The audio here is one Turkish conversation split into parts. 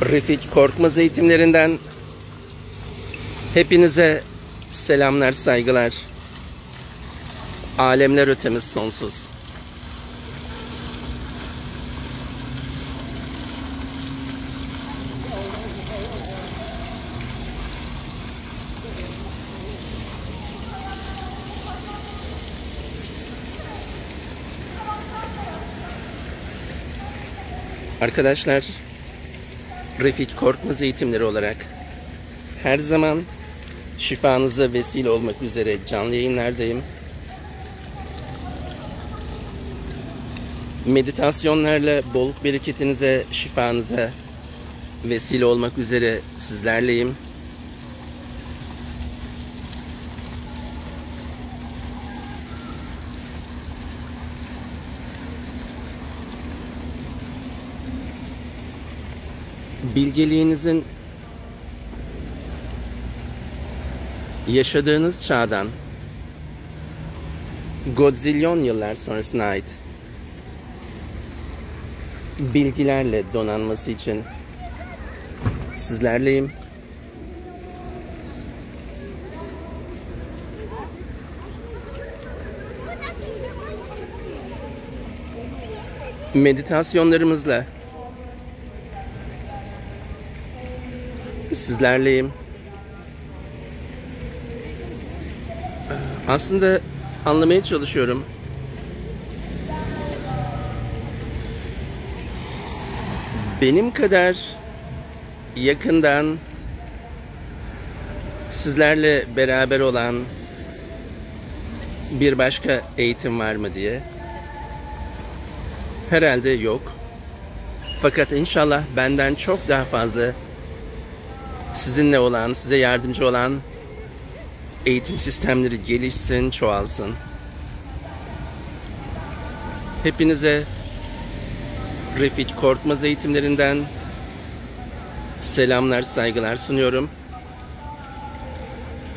Refik Korkmaz eğitimlerinden hepinize selamlar, saygılar. Alemler ötemiz sonsuz. Arkadaşlar, Refik Korkmaz eğitimleri olarak her zaman şifanıza vesile olmak üzere canlı yayınlardayım. Meditasyonlarla bolluk bereketinize, şifanıza vesile olmak üzere sizlerleyim. Bilgeliğinizin yaşadığınız çağdan Godzilyon yıllar sonrasına ait bilgilerle donanması için sizlerleyim. Meditasyonlarımızla sizlerleyim. Aslında anlamaya çalışıyorum. Benim kadar yakından sizlerle beraber olan bir başka eğitim var mı diye. Herhalde yok. Fakat inşallah benden çok daha fazla sizinle olan, size yardımcı olan eğitim sistemleri gelişsin, çoğalsın. Hepinize Refik Korkmaz eğitimlerinden selamlar, saygılar sunuyorum.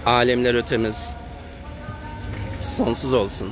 Alemler ötemiz sonsuz olsun.